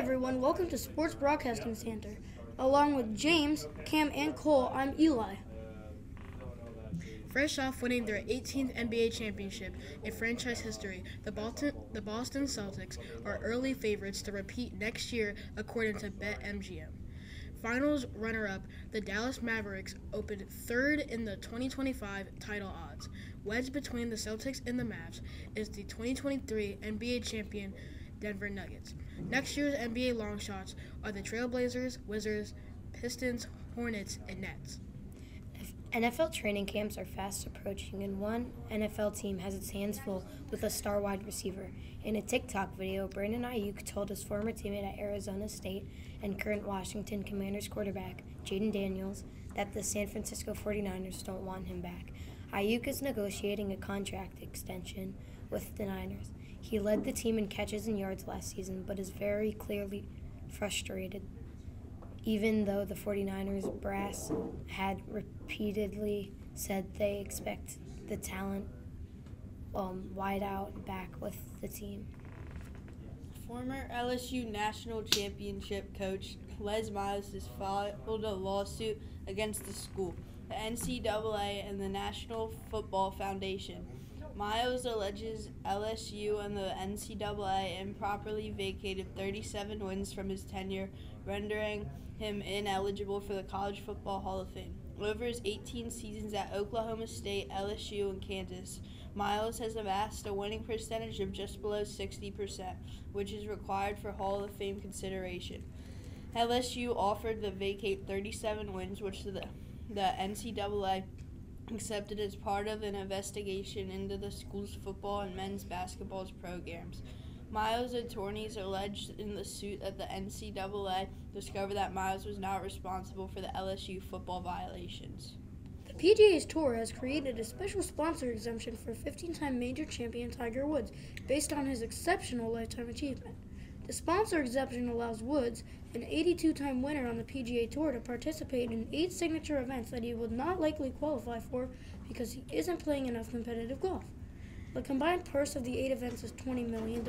everyone, welcome to Sports Broadcasting Center. Along with James, Cam, and Cole, I'm Eli. Fresh off winning their 18th NBA championship in franchise history, the Boston, the Boston Celtics are early favorites to repeat next year, according to BetMGM. Finals runner up, the Dallas Mavericks opened third in the 2025 title odds. Wedged between the Celtics and the Mavs is the 2023 NBA champion Denver Nuggets. Next year's NBA longshots are the Trailblazers, Wizards, Pistons, Hornets, and Nets. NFL training camps are fast approaching, and one NFL team has its hands full with a star wide receiver. In a TikTok video, Brandon Aiyuk told his former teammate at Arizona State and current Washington Commanders quarterback, Jayden Daniels, that the San Francisco 49ers don't want him back. Aiyuk is negotiating a contract extension with the Niners. He led the team in catches and yards last season, but is very clearly frustrated. Even though the 49ers brass had repeatedly said they expect the talent um, wide out back with the team. Former LSU national championship coach Les Miles has filed a lawsuit against the school, the NCAA, and the National Football Foundation. Miles alleges LSU and the NCAA improperly vacated 37 wins from his tenure, rendering him ineligible for the College Football Hall of Fame. Over his 18 seasons at Oklahoma State, LSU, and Kansas, Miles has amassed a winning percentage of just below 60%, which is required for Hall of Fame consideration. LSU offered to vacate 37 wins, which the, the NCAA accepted as part of an investigation into the school's football and men's basketball programs. Miles' attorneys alleged in the suit that the NCAA discovered that Miles was not responsible for the LSU football violations. The PGA's Tour has created a special sponsor exemption for 15 time major champion Tiger Woods based on his exceptional lifetime achievement. The sponsor exemption allows Woods, an 82 time winner on the PGA Tour, to participate in eight signature events that he would not likely qualify for because he isn't playing enough competitive golf. The combined purse of the eight events is $20 million.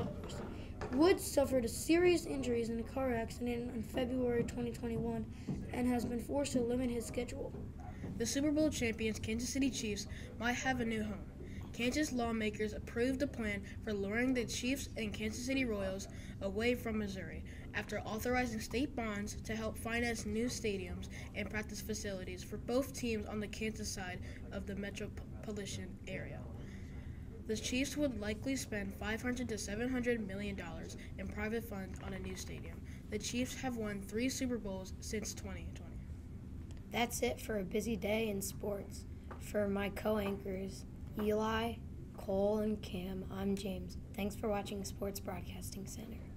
Woods suffered a serious injuries in a car accident in February 2021 and has been forced to limit his schedule. The Super Bowl champions Kansas City Chiefs might have a new home. Kansas lawmakers approved a plan for luring the Chiefs and Kansas City Royals away from Missouri after authorizing state bonds to help finance new stadiums and practice facilities for both teams on the Kansas side of the metropolitan area. The Chiefs would likely spend 500 to 700 million dollars in private funds on a new stadium. The Chiefs have won 3 Super Bowls since 2020. That's it for a busy day in sports. For my co-anchors, Eli, Cole, and Cam, I'm James. Thanks for watching Sports Broadcasting Center.